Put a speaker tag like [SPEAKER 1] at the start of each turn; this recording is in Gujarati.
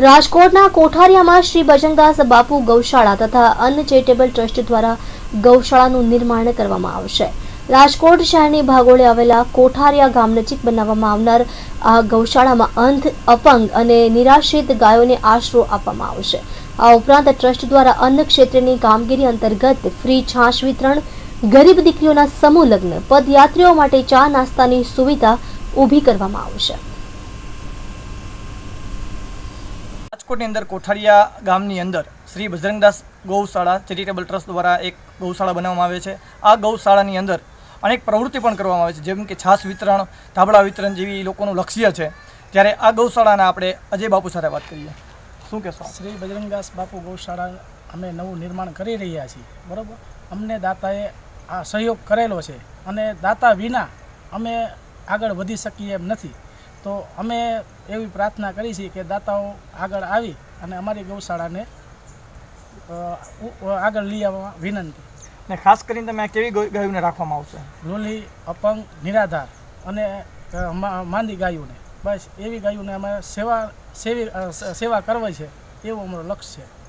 [SPEAKER 1] રાજકોટના કોઠારિયામાં શ્રી ભજનદાસ બાપુ ગૌશાળા તથા અન્ન ચેરિટેબલ ટ્રસ્ટ દ્વારા ગૌશાળાનું નિર્માણ કરવામાં આવશે. રાજકોટ શહેરની ભાગોળે આવેલા કોઠારિયા ગામ નજીક બનાવવામાં આવનાર આ ગૌશાળામાં અંધ, અપંગ અને નિરાશ્રિત ગાયોને આશરો આપવામાં આવશે. આ ઉપરાંત ટ્રસ્ટ દ્વારા અન્ન ક્ષેત્રની કામગીરી અંતર્ગત ફ્રી છાશ વિતરણ, ગરીબ દીકરીઓના સમૂહ લગ્ન, પદયાત્રીઓ માટે ચા નાસ્તાની સુવિધા ઊભી કરવામાં આવશે.
[SPEAKER 2] રાજકોટની અંદર કોઠારિયા ગામની અંદર શ્રી બજરંગદાસ ગૌશાળા ચેરિટેબલ ટ્રસ્ટ દ્વારા એક ગૌશાળા બનાવવામાં આવે છે. આ ગૌશાળાની અંદર અનેક પ્રવૃત્તિ પણ કરવામાં આવે છે. જેમ કે છાસ વિતરણ, ધાબળા વિતરણ જેવી લોકોનું લક્ષ્ય છે. ત્યારે આ ગૌશાળાના આપણે અજય બાપુ સાથે વાત કરીએ. શું કહેશો
[SPEAKER 3] શ્રી બજરંગદાસ બાપુ ગૌશાળા અમે નવું નિર્માણ કરી રહ્યા છીએ. બરાબર? અમને દાતાએ આ સહયોગ કરેલો છે. અને દાતા વિના અમે આગળ વધી શકીએ એમ નથી. તો અમે એવી પ્રાર્થના કરી છે કે દાતાઓ આગળ આવી અને અમારી ગૌશાળાને આગળ લઈ આવવા વિનંતી.
[SPEAKER 2] ને ખાસ કરીને તમે કેવી ગાયોને રાખવામાં આવશે?
[SPEAKER 3] લોલી અપંગ નિરાધાર અને માંદી ગાયોને. બસ એવી ગાયોને અમે સેવા સેવી સેવા કરવી છે. એવું અમારું લક્ષ્ય છે.